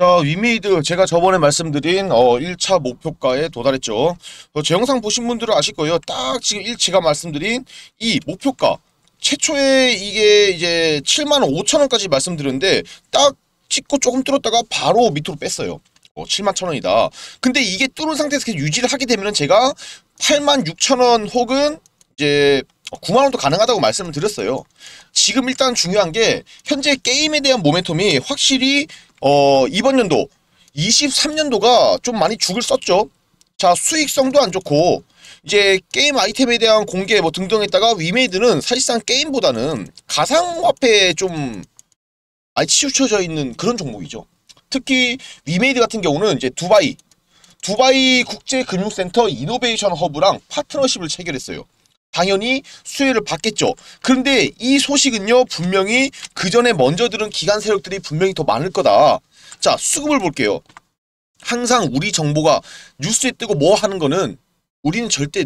자, 위메이드 제가 저번에 말씀드린 어 1차 목표가에 도달했죠. 어, 제 영상 보신 분들은 아실 거예요. 딱 지금 제가 말씀드린 이 목표가 최초에 이게 이제 7만 5천 원까지 말씀드렸는데 딱 찍고 조금 뚫었다가 바로 밑으로 뺐어요. 어, 7만 천 원이다. 근데 이게 뚫은 상태에서 계속 유지를 하게 되면 제가 8만 6천 원 혹은 이제 9만 원도 가능하다고 말씀을 드렸어요. 지금 일단 중요한 게 현재 게임에 대한 모멘텀이 확실히 어 이번 연도 23년도가 좀 많이 죽을 쒔죠. 자 수익성도 안 좋고 이제 게임 아이템에 대한 공개 뭐 등등 했다가 위메이드는 사실상 게임보다는 가상화폐에 좀 많이 치우쳐져 있는 그런 종목이죠. 특히 위메이드 같은 경우는 이제 두바이 두바이 국제금융센터 Innovation Hub랑 파트너십을 체결했어요. 당연히 수혜를 받겠죠. 그런데 이 소식은요, 분명히 그 전에 먼저 들은 기관 세력들이 분명히 더 많을 거다. 자, 수급을 볼게요. 항상 우리 정보가 뉴스에 뜨고 뭐 하는 거는 우리는 절대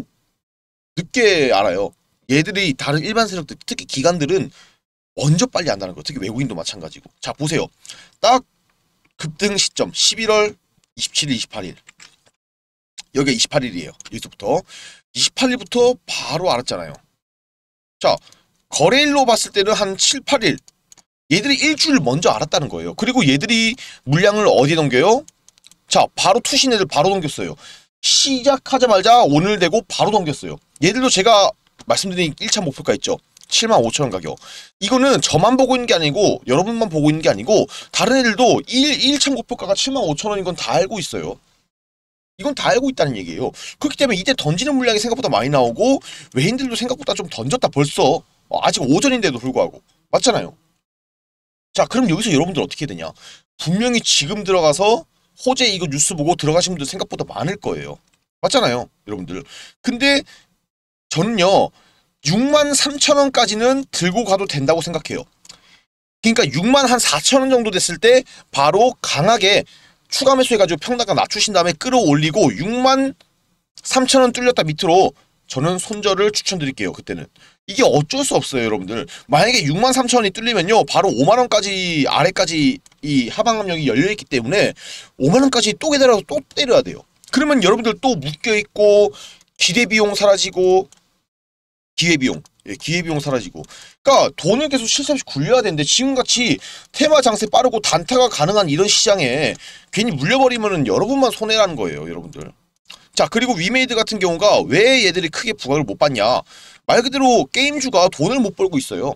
늦게 알아요. 얘들이 다른 일반 세력들, 특히 기관들은 먼저 빨리 안다는 거. 특히 외국인도 마찬가지고. 자, 보세요. 딱 급등 시점 11월 27일, 28일. 여기가 28일이에요. 여기서부터. 28일부터 바로 알았잖아요. 자, 거래일로 봤을 때는 한 7, 8일. 얘들이 일주일 먼저 알았다는 거예요. 그리고 얘들이 물량을 어디에 넘겨요? 자, 바로 투신 애들 바로 넘겼어요. 시작하자마자 오늘 되고 바로 넘겼어요. 얘들도 제가 말씀드린 1차 목표가 있죠. 7만 5천 원 가격. 이거는 저만 보고 있는 게 아니고 여러분만 보고 있는 게 아니고 다른 애들도 1, 1차 목표가가 7만 5천 원인 건 다 알고 있어요. 이건 다 알고 있다는 얘기예요. 그렇기 때문에 이때 던지는 물량이 생각보다 많이 나오고 외인들도 생각보다 좀 던졌다 벌써 어, 아직 오전인데도 불구하고 맞잖아요. 자 그럼 여기서 여러분들 어떻게 되냐? 분명히 지금 들어가서 호재 이거 뉴스 보고 들어가신 분들 생각보다 많을 거예요. 맞잖아요, 여러분들. 근데 저는요 6만 3천 원까지는 들고 가도 된다고 생각해요. 그러니까 6만 한 4천 원 정도 됐을 때 바로 강하게 추가 매수해가지고 평단가 낮추신 다음에 끌어올리고 6만 3천원 뚫렸다 밑으로 저는 손절을 추천드릴게요. 그때는. 이게 어쩔 수 없어요, 여러분들. 만약에 6만 3천원이 뚫리면요. 바로 5만원까지 아래까지 이 하방 압력이 열려있기 때문에 5만원까지 또 기다려서 또 때려야 돼요. 그러면 여러분들 또 묶여있고 기대비용 사라지고 기회비용. 예, 기회비용 사라지고. 그러니까 돈을 계속 실수 없이 굴려야 되는데 지금같이 테마 장세 빠르고 단타가 가능한 이런 시장에 괜히 물려버리면은 여러분만 손해라는 거예요 여러분들. 자 그리고 위메이드 같은 경우가 왜 얘들이 크게 부각을 못 받냐? 말 그대로 게임주가 돈을 못 벌고 있어요.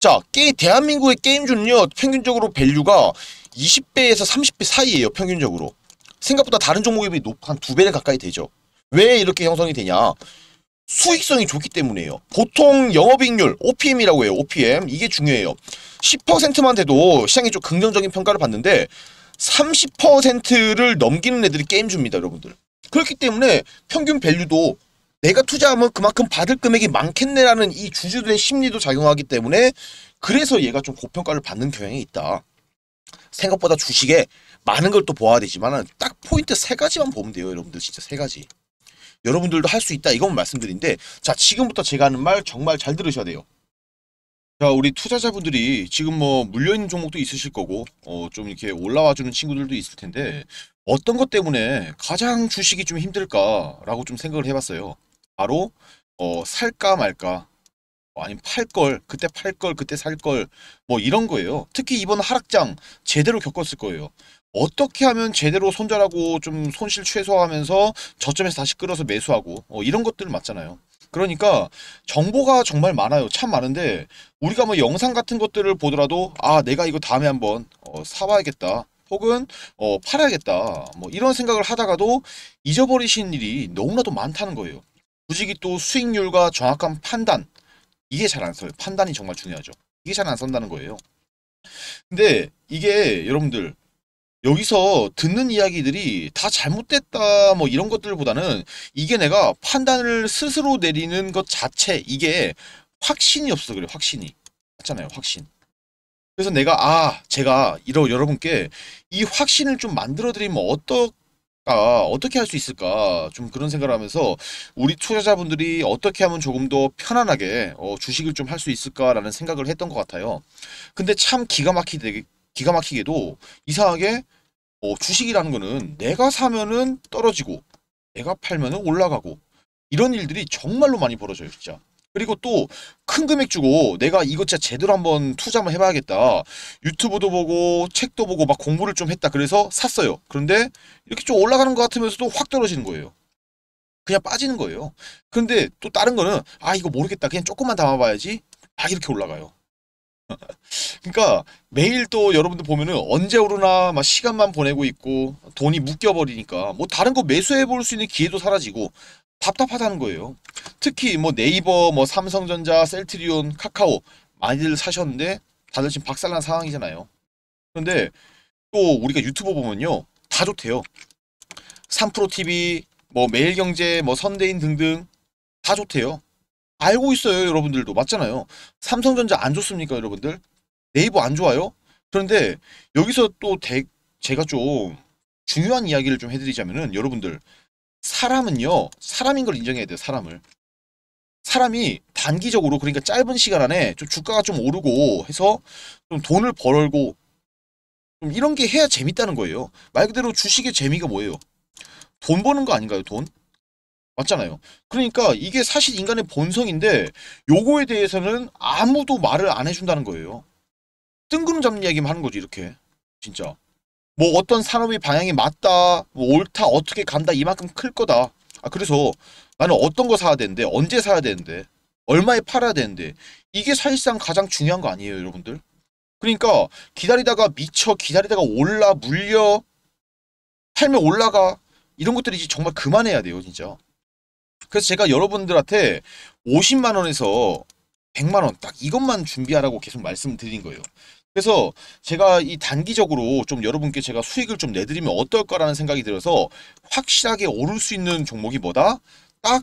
자 게, 대한민국의 게임주는요 평균적으로 value가 20배에서 30배 사이에요 평균적으로. 생각보다 다른 종목에 비해 높, 한두배 가까이 되죠. 왜 이렇게 형성이 되냐 수익성이 좋기 때문이에요. 보통 영업이익률 OPM이라고 해요. OPM 이게 중요해요. 10%만 돼도 시장이 좀 긍정적인 평가를 받는데 30%를 넘기는 애들이 게임 줍니다, 여러분들. 그렇기 때문에 평균 밸류도 내가 투자하면 그만큼 받을 금액이 많겠네라는 이 주주들의 심리도 작용하기 때문에 그래서 얘가 좀 고평가를 받는 경향이 있다. 생각보다 주식에 많은 걸 또 보아야 되지만 딱 포인트 세 가지만 보면 돼요, 여러분들 진짜 세 가지. 여러분들도 할 수 있다 이것만 말씀드린데 자 지금부터 제가 하는 말 정말 잘 들으셔야 돼요. 자 우리 투자자분들이 지금 뭐 물려있는 종목도 있으실 거고 어, 좀 이렇게 올라와주는 친구들도 있을 텐데 어떤 것 때문에 가장 주식이 좀 힘들까라고 좀 생각을 해봤어요. 바로 어, 살까 말까 어, 아니면 팔 걸 그때 팔 걸 그때 살 걸 뭐 이런 거예요. 특히 이번 하락장 제대로 겪었을 거예요. 어떻게 하면 제대로 손절하고 좀 손실 최소화하면서 저점에서 다시 끌어서 매수하고 어, 이런 것들 맞잖아요. 그러니까 정보가 정말 많아요. 참 많은데 우리가 뭐 영상 같은 것들을 보더라도 아 내가 이거 다음에 한번 어, 사봐야겠다. 혹은 어, 팔아야겠다. 뭐 이런 생각을 하다가도 잊어버리신 일이 너무나도 많다는 거예요. 굳이 또 수익률과 정확한 판단 이게 잘 안 써요. 판단이 정말 중요하죠. 이게 잘안 쓴다는 거예요. 근데 이게 여러분들 여기서 듣는 이야기들이 다 잘못됐다 뭐 이런 것들보다는 이게 내가 판단을 스스로 내리는 것 자체 이게 확신이 없어 그래 확신이. 맞잖아요 확신. 그래서 내가 아 제가 이러 여러분께 이 확신을 좀 만들어 드리면 어떨까 어떻게 할 수 있을까? 좀 그런 생각을 하면서 우리 투자자분들이 어떻게 하면 조금 더 편안하게 어, 주식을 좀 할 수 있을까라는 생각을 했던 것 같아요. 근데 참 기가 막히게 기가 막히게도 이상하게 어, 주식이라는 거는 내가 사면은 떨어지고 내가 팔면은 올라가고 이런 일들이 정말로 많이 벌어져요, 진짜. 그리고 또 큰 금액 주고 내가 이거 진짜 제대로 한번 투자 한번 해봐야겠다. 유튜브도 보고 책도 보고 막 공부를 좀 했다. 그래서 샀어요. 그런데 이렇게 좀 올라가는 것 같으면서도 확 떨어지는 거예요. 그냥 빠지는 거예요. 그런데 또 다른 거는 아 이거 모르겠다. 그냥 조금만 담아봐야지. 막 이렇게 올라가요. 그러니까 매일 또 여러분들 보면은 언제 오르나 막 시간만 보내고 있고 돈이 묶여버리니까 뭐 다른 거 매수해 볼 수 있는 기회도 사라지고 답답하다는 거예요. 특히 뭐 네이버, 뭐 삼성전자, 셀트리온, 카카오 많이들 사셨는데 다들 지금 박살난 상황이잖아요. 그런데 또 우리가 유튜브 보면요 다 좋대요. 3프로TV, 뭐 매일경제, 뭐 선대인 등등 다 좋대요. 알고 있어요 여러분들도 맞잖아요. 삼성전자 안 좋습니까 여러분들? 네이버 안 좋아요? 그런데 여기서 또 대, 제가 좀 중요한 이야기를 좀 해드리자면은 여러분들 사람은요 사람인 걸 인정해야 돼요 사람을 사람이 단기적으로 그러니까 짧은 시간 안에 좀 주가가 좀 오르고 해서 좀 돈을 벌고 좀 이런 게 해야 재밌다는 거예요 말 그대로 주식의 재미가 뭐예요 돈 버는 거 아닌가요 돈 맞잖아요 그러니까 이게 사실 인간의 본성인데 요거에 대해서는 아무도 말을 안 해준다는 거예요 뜬구름 잡는 이야기만 하는 거지 이렇게 진짜 뭐 어떤 산업의 방향이 맞다, 뭐 옳다, 어떻게 간다, 이만큼 클 거다. 아 그래서 나는 어떤 거 사야 되는데, 언제 사야 되는데, 얼마에 팔아야 되는데 이게 사실상 가장 중요한 거 아니에요, 여러분들? 그러니까 기다리다가 미쳐, 기다리다가 올라, 물려, 팔면 올라가 이런 것들이 이제 정말 그만해야 돼요, 진짜. 그래서 제가 여러분들한테 50만 원에서 100만 원 딱 이것만 준비하라고 계속 말씀드린 거예요. 그래서 제가 이 단기적으로 좀 여러분께 제가 수익을 좀 내드리면 어떨까라는 생각이 들어서 확실하게 오를 수 있는 종목이 뭐다? 딱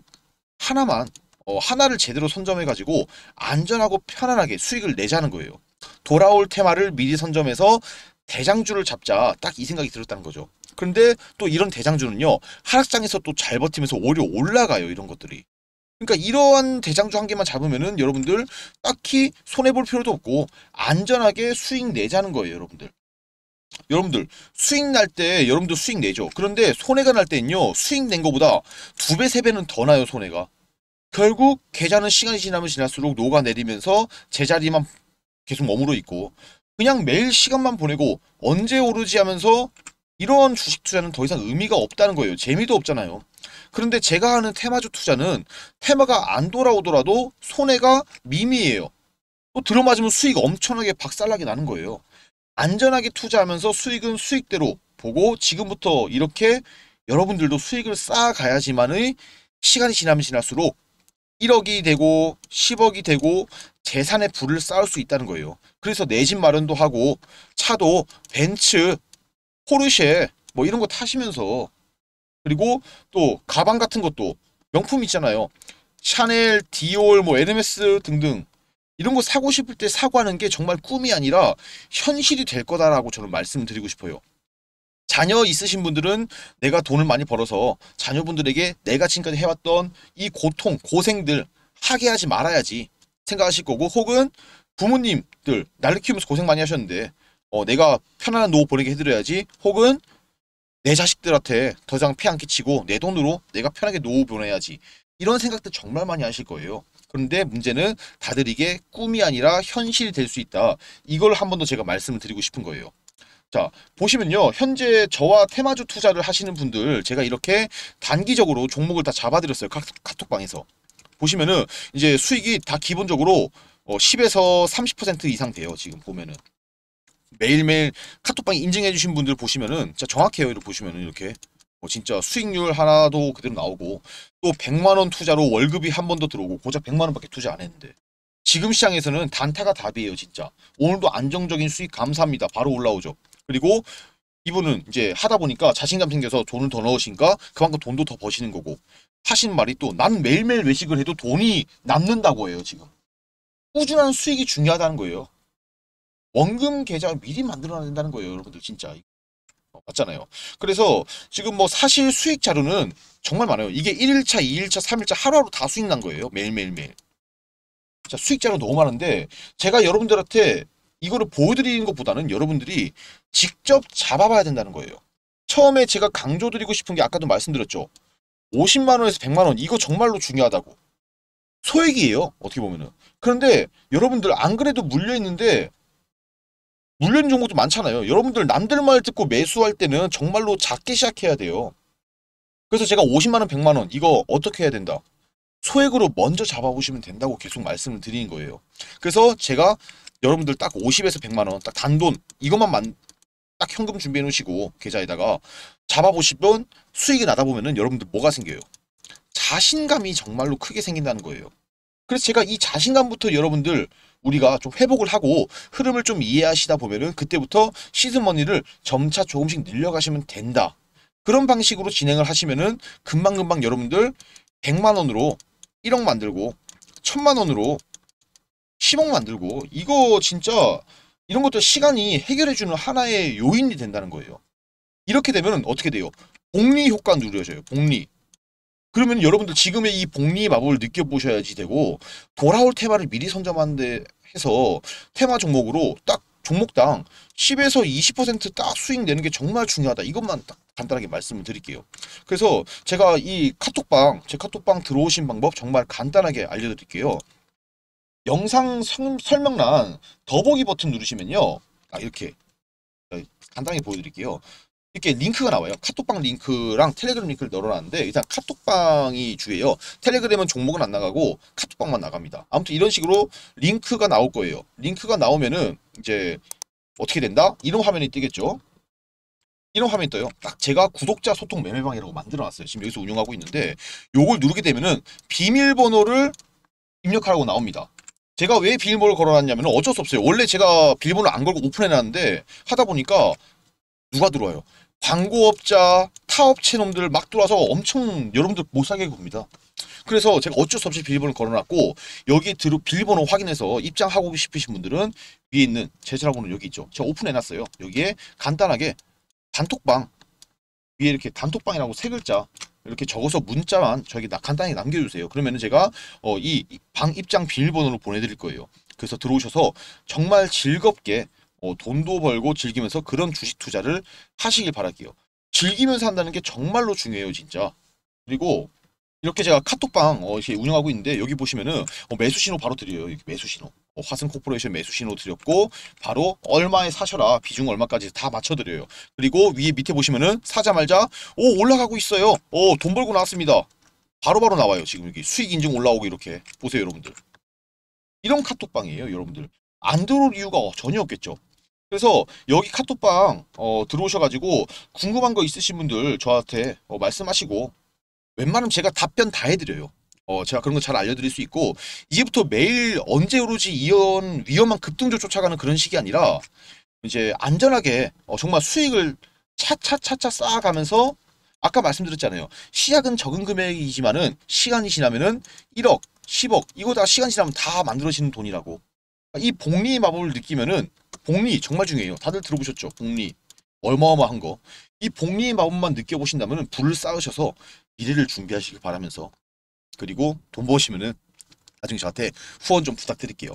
하나만 어, 하나를 제대로 선점해가지고 안전하고 편안하게 수익을 내자는 거예요. 돌아올 테마를 미리 선점해서 대장주를 잡자 딱 이 생각이 들었다는 거죠. 그런데 또 이런 대장주는요 하락장에서 또 잘 버티면서 오히려 올라가요 이런 것들이. 그러니까 이러한 대장주 한 개만 잡으면은 여러분들 딱히 손해 볼 필요도 없고 안전하게 수익 내자는 거예요 여러분들. 여러분들 수익 날 때 여러분들 수익 내죠. 그런데 손해가 날 때는요 수익 낸 거보다 두 배 세 배는 더 나요 손해가. 결국 계좌는 시간이 지나면 지날수록 녹아내리면서 제자리만 계속 머무르 있고 그냥 매일 시간만 보내고 언제 오르지 하면서 이런 주식 투자는 더 이상 의미가 없다는 거예요 재미도 없잖아요 그런데 제가 하는 테마주 투자는 테마가 안 돌아오더라도 손해가 미미해요. 또 들어맞으면 수익 엄청나게 박살나게 나는 거예요. 안전하게 투자하면서 수익은 수익대로 보고 지금부터 이렇게 여러분들도 수익을 쌓아가야지만의 시간이 지나면 지날수록 1억이 되고 10억이 되고 재산의 부를 쌓을 수 있다는 거예요. 그래서 내 집 마련도 하고 차도 벤츠, 포르쉐 뭐 이런 거 타시면서 그리고 또 가방 같은 것도 명품 있잖아요. 샤넬, 디올, 뭐 에르메스 등등 이런 거 사고 싶을 때 사고 하는 게 정말 꿈이 아니라 현실이 될 거다라고 저는 말씀드리고 싶어요. 자녀 있으신 분들은 내가 돈을 많이 벌어서 자녀분들에게 내가 지금까지 해왔던 이 고통, 고생들 하게 하지 말아야지 생각하실 거고 혹은 부모님들 날를 키우면서 고생 많이 하셨는데 어, 내가 편안한 노후 보내게 해드려야지 혹은 내 자식들한테 더 이상 피안 끼치고 내 돈으로 내가 편하게 노후 보내야지 이런 생각들 정말 많이 하실 거예요. 그런데 문제는 다들 이게 꿈이 아니라 현실이 될 수 있다. 이걸 한 번 더 제가 말씀을 드리고 싶은 거예요. 자 보시면요 현재 저와 테마주 투자를 하시는 분들 제가 이렇게 단기적으로 종목을 다 잡아드렸어요 카, 카톡방에서 보시면은 이제 수익이 다 기본적으로 어, 10에서 30% 이상 돼요 지금 보면은 매일매일 카톡방 인증해 주신 분들 보시면은 진짜 정확해요. 이렇게 보시면은 이렇게 뭐 진짜 수익률 하나도 그대로 나오고 또 100만 원 투자로 월급이 한 번 더 들어오고 고작 100만 원밖에 투자 안 했는데 지금 시장에서는 단타가 답이에요, 진짜. 오늘도 안정적인 수익 감사합니다. 바로 올라오죠. 그리고 이분은 이제 하다 보니까 자신감 생겨서 돈을 더 넣으신가 그만큼 돈도 더 버시는 거고 하신 말이 또 난 매일매일 외식을 해도 돈이 남는다고 해요, 지금. 꾸준한 수익이 중요하다는 거예요. 원금 계좌 미리 만들어놔야 된다는 거예요, 여러분들 진짜. 어, 맞잖아요. 그래서 지금 뭐 사실 수익 자료는 정말 많아요. 이게 1일차, 2일차, 3일차 하루하루 다 수익 난 거예요. 매일매일매일. 자, 수익 자료 너무 많은데 제가 여러분들한테 이거를 보여드리는 것보다는 여러분들이 직접 잡아봐야 된다는 거예요. 처음에 제가 강조드리고 싶은 게 아까도 말씀드렸죠. 50만 원에서 100만 원 이거 정말로 중요하다고. 소액이에요. 어떻게 보면은. 그런데 여러분들 안 그래도 물려 있는데 있는 종목도 많잖아요. 여러분들 남들 말 듣고 매수할 때는 정말로 작게 시작해야 돼요. 그래서 제가 50만 원, 100만 원 이거 어떻게 해야 된다? 소액으로 먼저 잡아보시면 된다고 계속 말씀을 드리는 거예요. 그래서 제가 여러분들 딱 50에서 100만 원, 딱 단돈 이것만 만, 딱 현금 준비해 놓으시고 계좌에다가 잡아보시면 수익이 나다 보면은 여러분들 뭐가 생겨요? 자신감이 정말로 크게 생긴다는 거예요. 그래서 제가 이 자신감부터 여러분들 우리가 좀 회복을 하고 흐름을 좀 이해하시다 보면은 그때부터 시드머니를 점차 조금씩 늘려가시면 된다. 그런 방식으로 진행을 하시면은 금방금방 여러분들 100만 원으로 1억 만들고 1000만 원으로 10억 만들고 이거 진짜 이런 것도 시간이 해결해주는 하나의 요인이 된다는 거예요. 이렇게 되면 어떻게 돼요? 복리 효과 누려져요. 복리. 그러면 여러분들 지금의 이 복리 마법을 느껴보셔야지 되고 돌아올 테마를 미리 선점하는데 해서 테마 종목으로 딱 종목당 10에서 20%딱 수익 내는 게 정말 중요하다. 이것만 딱 간단하게 말씀을 드릴게요. 그래서 제가 이 카톡방, 제 카톡방 들어오신 방법 정말 간단하게 알려드릴게요. 영상 성- 설명란 더보기 버튼 누르시면요. 아, 이렇게 간단하게 보여드릴게요. 이렇게 링크가 나와요. 카톡방 링크랑 텔레그램 링크를 넣어놨는데 일단 카톡방이 주예요. 텔레그램은 종목은 안 나가고 카톡방만 나갑니다. 아무튼 이런 식으로 링크가 나올 거예요. 링크가 나오면은 이제 어떻게 된다? 이런 화면이 뜨겠죠. 이런 화면이 떠요. 딱 제가 구독자 소통 매매방이라고 만들어놨어요. 지금 여기서 운영하고 있는데 요걸 누르게 되면은 비밀번호를 입력하라고 나옵니다. 제가 왜 비밀번호를 걸어놨냐면 어쩔 수 없어요. 원래 제가 비밀번호 안 걸고 오픈해놨는데 하다 보니까 누가 들어와요? 광고업자, 타업체 놈들 막 들어와서 엄청 여러분들 못 사게 굽니다. 그래서 제가 어쩔 수 없이 비밀번호 걸어놨고 여기 들어 비밀번호 확인해서 입장하고 싶으신 분들은 위에 있는 제 전화번호 여기 있죠. 제가 오픈해놨어요. 여기에 간단하게 단톡방 위에 이렇게 단톡방이라고 세 글자 이렇게 적어서 문자만 저에게 나- 간단히 남겨주세요. 그러면 은 제가 어, 이 방 입장 비밀번호로 보내드릴 거예요. 그래서 들어오셔서 정말 즐겁게 어, 돈도 벌고 즐기면서 그런 주식 투자를 하시길 바랄게요. 즐기면서 한다는 게 정말로 중요해요, 진짜. 그리고 이렇게 제가 카톡방 어, 이렇게 운영하고 있는데 여기 보시면은 어, 매수 신호 바로 드려요. 이렇게 매수 신호. 어, 화승 코퍼레이션 매수 신호 드렸고 바로 얼마에 사셔라 비중 얼마까지 다 맞춰 드려요. 그리고 위에 밑에 보시면은 사자마자 오 올라가고 있어요. 오 돈 벌고 나왔습니다. 바로바로 나와요. 지금 여기 수익 인증 올라오고 이렇게 보세요, 여러분들. 이런 카톡방이에요, 여러분들. 안 들어올 이유가 전혀 없겠죠. 그래서 여기 카톡방 어, 들어오셔가지고 궁금한 거 있으신 분들 저한테 어, 말씀하시고 웬만하면 제가 답변 다 해드려요. 어, 제가 그런 거 잘 알려드릴 수 있고 이제부터 매일 언제 오르지 이런 위험한 급등조 쫓아가는 그런 식이 아니라 이제 안전하게 어, 정말 수익을 차차차차 쌓아가면서 아까 말씀드렸잖아요. 시작은 적은 금액이지만은 시간이 지나면은 1억, 10억 이거 다 시간 지나면 다 만들어지는 돈이라고. 이 복리 마법을 느끼면은 복리 정말 중요해요. 다들 들어보셨죠? 복리 어마어마한 거. 이 복리 마법만 느껴보신다면은 불을 쌓으셔서 미래를 준비하시길 바라면서 그리고 돈 버시면은 나중에 저한테 후원 좀 부탁드릴게요.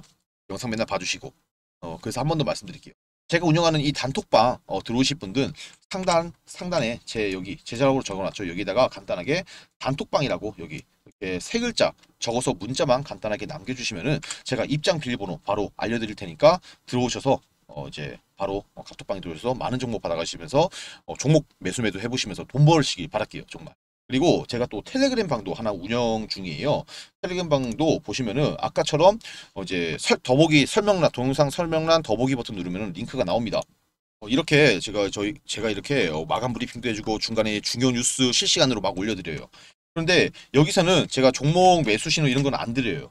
영상 맨날 봐주시고 어 그래서 한 번 더 말씀드릴게요. 제가 운영하는 이 단톡방 어, 들어오실 분들은 상단 상단에 제 여기 제자락으로 적어놨죠. 여기다가 간단하게 단톡방이라고 여기 이렇게 세 글자 적어서 문자만 간단하게 남겨주시면은 제가 입장 비밀번호 바로 알려드릴 테니까 들어오셔서 어 이제 바로 어, 카톡방에 들어오셔서 많은 정보 받아가시면서 어, 종목 매수 매도 해보시면서 돈 벌시길 바랄게요. 정말. 그리고 제가 또 텔레그램 방도 하나 운영 중이에요. 텔레그램 방도 보시면은 아까처럼 어 이제 설, 더보기 설명란 동영상 설명란 더보기 버튼 누르면은 링크가 나옵니다. 어, 이렇게 제가 저희 제가 이렇게 어, 마감 브리핑도 해주고 중간에 중요 뉴스 실시간으로 막 올려드려요. 그런데 여기서는 제가 종목 매수 신호 이런 건 안 드려요.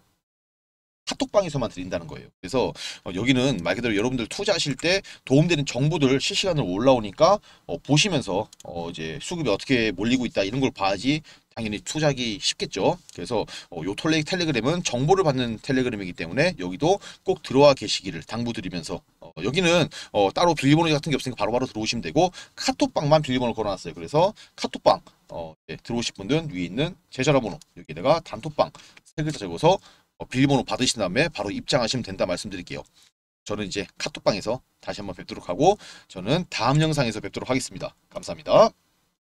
카톡방에서만 드린다는 거예요. 그래서 어, 여기는 말 그대로 여러분들 투자하실 때 도움되는 정보들 실시간으로 올라오니까 어, 보시면서 어, 이제 수급이 어떻게 몰리고 있다 이런 걸 봐야지 당연히 투자하기 쉽겠죠. 그래서 어, 요 톨레 텔레그램은 정보를 받는 텔레그램이기 때문에 여기도 꼭 들어와 계시기를 당부드리면서 어, 여기는 어, 따로 비밀번호 같은 게 없으니까 바로바로 들어오시면 되고 카톡방만 비밀번호 걸어놨어요. 그래서 카톡방 어, 예, 들어오실 분들은 위에 있는 제 전화번호 여기다가 단톡방 세 글자 적어서 어, 비밀번호 받으신 다음에 바로 입장하시면 된다 말씀드릴게요. 저는 이제 카톡방에서 다시 한번 뵙도록 하고 저는 다음 영상에서 뵙도록 하겠습니다. 감사합니다.